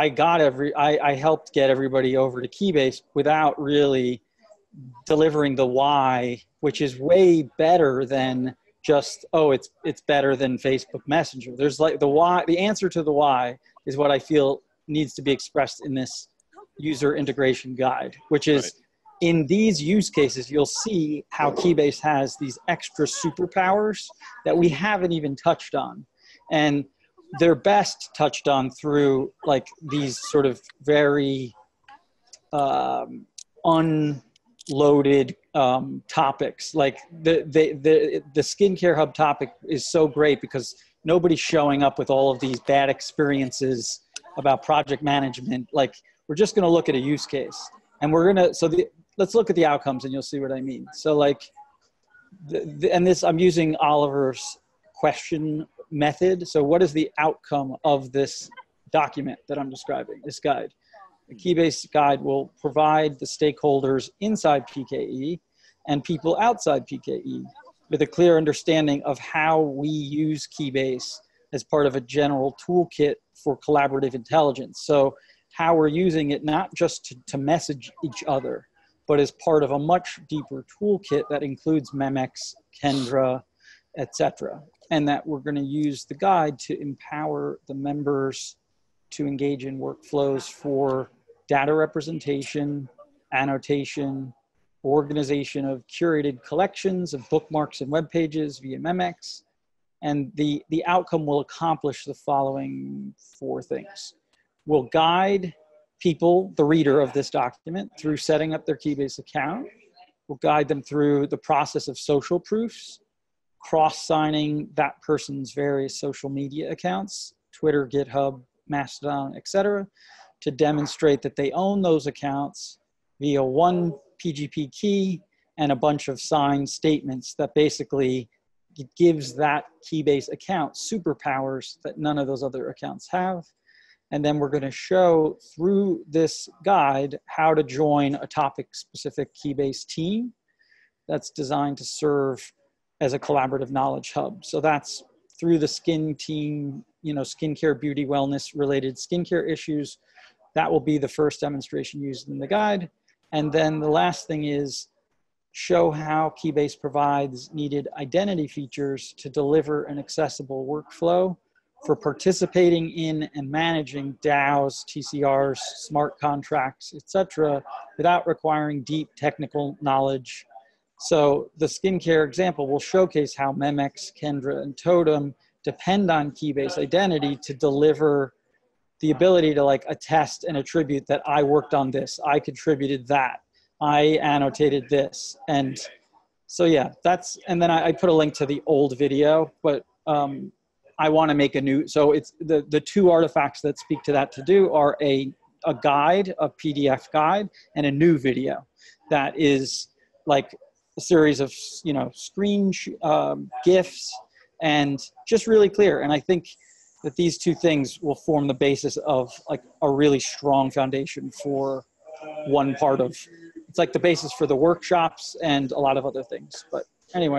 I got every, I, I helped get everybody over to Keybase without really delivering the why, which is way better than just oh it's it's better than facebook messenger there's like the why the answer to the why is what i feel needs to be expressed in this user integration guide which is right. in these use cases you'll see how keybase has these extra superpowers that we haven't even touched on and they're best touched on through like these sort of very um, unloaded um, topics. Like the, the, the, the skincare hub topic is so great because nobody's showing up with all of these bad experiences about project management. Like we're just going to look at a use case and we're going to, so the, let's look at the outcomes and you'll see what I mean. So like, the, the, and this, I'm using Oliver's question method. So what is the outcome of this document that I'm describing, this guide? The Keybase guide will provide the stakeholders inside PKE and people outside PKE with a clear understanding of how we use Keybase as part of a general toolkit for collaborative intelligence. So how we're using it not just to, to message each other, but as part of a much deeper toolkit that includes Memex, Kendra, etc. And that we're going to use the guide to empower the members to engage in workflows for data representation, annotation, organization of curated collections of bookmarks and web pages via Memex. And the, the outcome will accomplish the following four things. We'll guide people, the reader of this document, through setting up their Keybase account. We'll guide them through the process of social proofs, cross-signing that person's various social media accounts, Twitter, GitHub, Mastodon, etc to demonstrate that they own those accounts via one PGP key and a bunch of signed statements that basically gives that Keybase account superpowers that none of those other accounts have. And then we're going to show through this guide how to join a topic specific Keybase team that's designed to serve as a collaborative knowledge hub. So that's through the skin team, you know, skincare, beauty, wellness related skincare issues that will be the first demonstration used in the guide. And then the last thing is show how Keybase provides needed identity features to deliver an accessible workflow for participating in and managing DAOs, TCRs, smart contracts, etc., without requiring deep technical knowledge. So the skincare example will showcase how Memex, Kendra, and Totem depend on Keybase identity to deliver the ability to like attest and attribute that I worked on this, I contributed that, I annotated this, and so yeah, that's and then I, I put a link to the old video, but um, I want to make a new. So it's the the two artifacts that speak to that to do are a a guide, a PDF guide, and a new video that is like a series of you know screen um, gifs and just really clear. And I think that these two things will form the basis of like a really strong foundation for one part of it's like the basis for the workshops and a lot of other things but anyway